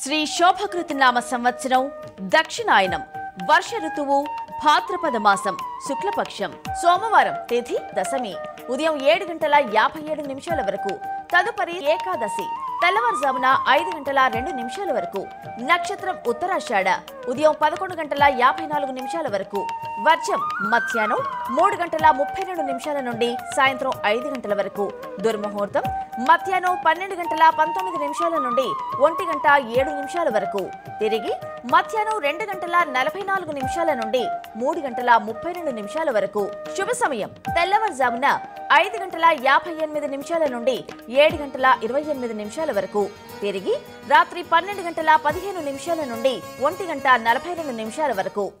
శ్రీ శోభకృతి నామ సంవత్సరం దక్షిణాయనం వర్ష ఋతువు భాద్రపద మాసం శుక్లపక్షం సోమవారం తేదీ దశమి. ఉదయం ఏడు గంటల యాభై ఏడు నిమిషాల వరకు తదుపరి ఏకాదశి తెల్లవారుజామున ఐదు గంటల రెండు నిమిషాల వరకు నక్షత్రం ఉత్తరాషాఢ ఉదయం పదకొండు గంటల యాభై నాలుగు నిమిషాల వరకు. వర్షం మధ్యాహ్నం మూడు గంటల ముప్పై రెండు నిమిషాల నుండి సాయంత్రం ఐదు గంటల వరకు. దుర్ముహూర్తం మధ్యాహ్నం పన్నెండు గంటల పంతొమ్మిది నిమిషాల నుండి ఒంటి గంట ఏడు నిమిషాల వరకు. తిరిగి మధ్యాహ్నం రెండు గంటల నలభై నాలుగు నిమిషాల నుండి మూడు గంటల ముప్పై రెండు నిమిషాల వరకు. శుభ సమయం తెల్లవారుజామున ఐదు గంటల యాభై ఎనిమిది నిమిషాల నుండి ఏడు గంటల ఇరవై ఎనిమిది నిమిషాల వరకు. తిరిగి రాత్రి పన్నెండు గంటల పదిహేను నిమిషాల నుండి ఒంటి గంట నలభై రెండు నిమిషాల వరకు.